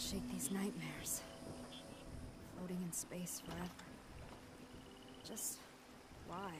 shake these nightmares. Floating in space forever. Just why?